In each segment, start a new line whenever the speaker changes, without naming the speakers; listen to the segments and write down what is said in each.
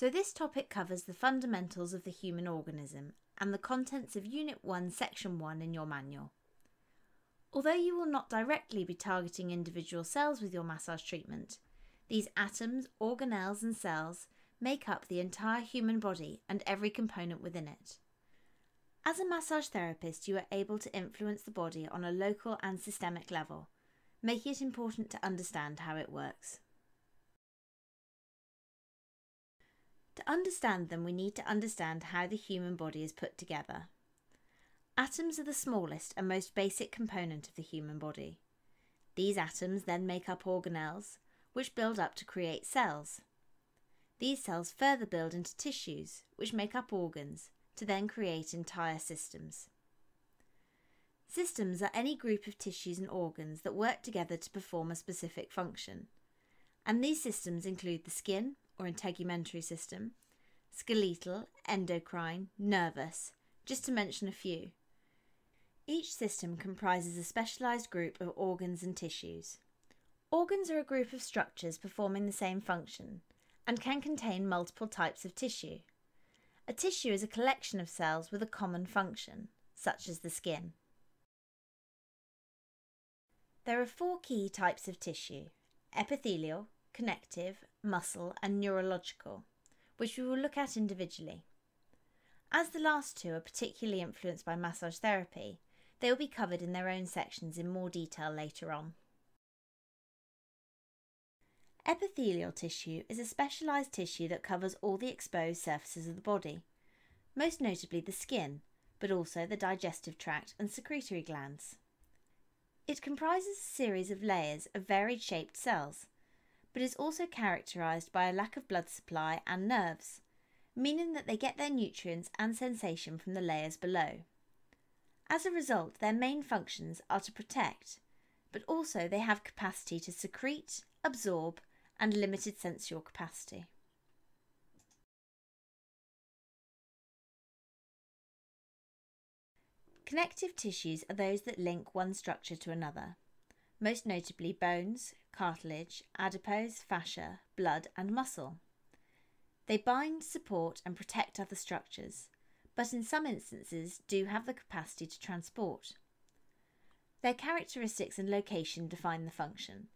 So, this topic covers the fundamentals of the human organism and the contents of Unit 1, Section 1 in your manual. Although you will not directly be targeting individual cells with your massage treatment, these atoms, organelles, and cells make up the entire human body and every component within it. As a massage therapist, you are able to influence the body on a local and systemic level, making it important to understand how it works. To understand them, we need to understand how the human body is put together. Atoms are the smallest and most basic component of the human body. These atoms then make up organelles, which build up to create cells. These cells further build into tissues, which make up organs, to then create entire systems. Systems are any group of tissues and organs that work together to perform a specific function. And these systems include the skin, or integumentary system, skeletal, endocrine, nervous, just to mention a few. Each system comprises a specialised group of organs and tissues. Organs are a group of structures performing the same function and can contain multiple types of tissue. A tissue is a collection of cells with a common function, such as the skin. There are four key types of tissue epithelial, connective, muscle, and neurological, which we will look at individually. As the last two are particularly influenced by massage therapy, they will be covered in their own sections in more detail later on. Epithelial tissue is a specialised tissue that covers all the exposed surfaces of the body, most notably the skin, but also the digestive tract and secretory glands. It comprises a series of layers of varied shaped cells, but is also characterised by a lack of blood supply and nerves, meaning that they get their nutrients and sensation from the layers below. As a result, their main functions are to protect, but also they have capacity to secrete, absorb, and limited sensual capacity. Connective tissues are those that link one structure to another, most notably bones, cartilage, adipose, fascia, blood, and muscle. They bind, support, and protect other structures, but in some instances do have the capacity to transport. Their characteristics and location define the function,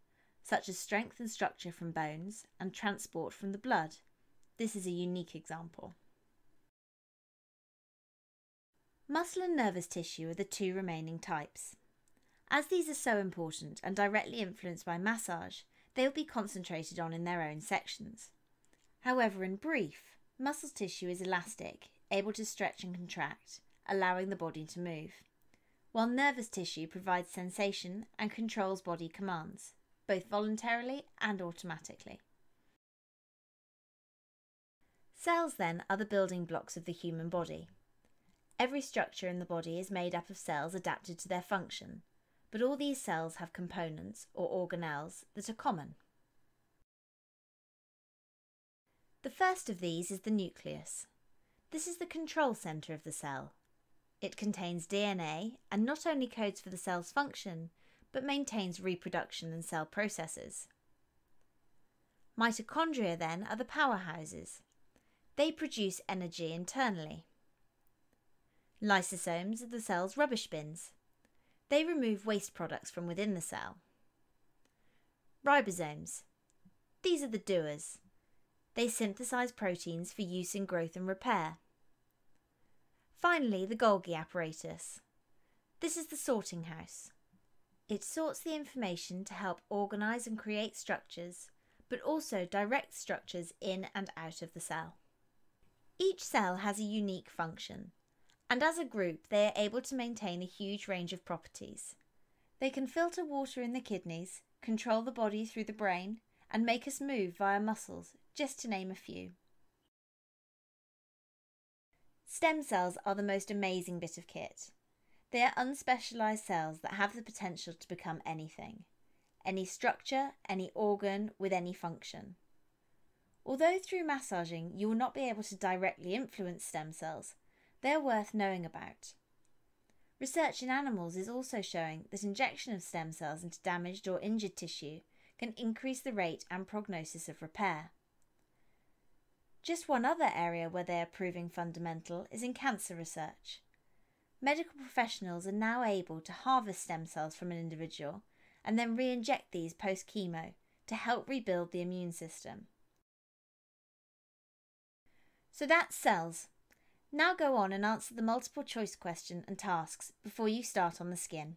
such as strength and structure from bones and transport from the blood. This is a unique example. Muscle and nervous tissue are the two remaining types. As these are so important and directly influenced by massage, they will be concentrated on in their own sections. However, in brief, muscle tissue is elastic, able to stretch and contract, allowing the body to move, while nervous tissue provides sensation and controls body commands both voluntarily and automatically. Cells, then, are the building blocks of the human body. Every structure in the body is made up of cells adapted to their function, but all these cells have components, or organelles, that are common. The first of these is the nucleus. This is the control centre of the cell. It contains DNA and not only codes for the cell's function, but maintains reproduction and cell processes. Mitochondria, then, are the powerhouses. They produce energy internally. Lysosomes are the cell's rubbish bins. They remove waste products from within the cell. Ribosomes. These are the doers. They synthesize proteins for use in growth and repair. Finally, the Golgi apparatus. This is the sorting house. It sorts the information to help organise and create structures, but also direct structures in and out of the cell. Each cell has a unique function, and as a group, they are able to maintain a huge range of properties. They can filter water in the kidneys, control the body through the brain, and make us move via muscles, just to name a few. Stem cells are the most amazing bit of kit. They are unspecialized cells that have the potential to become anything any structure, any organ, with any function. Although through massaging you will not be able to directly influence stem cells, they are worth knowing about. Research in animals is also showing that injection of stem cells into damaged or injured tissue can increase the rate and prognosis of repair. Just one other area where they are proving fundamental is in cancer research. Medical professionals are now able to harvest stem cells from an individual and then re inject these post chemo to help rebuild the immune system. So that's cells. Now go on and answer the multiple choice question and tasks before you start on the skin.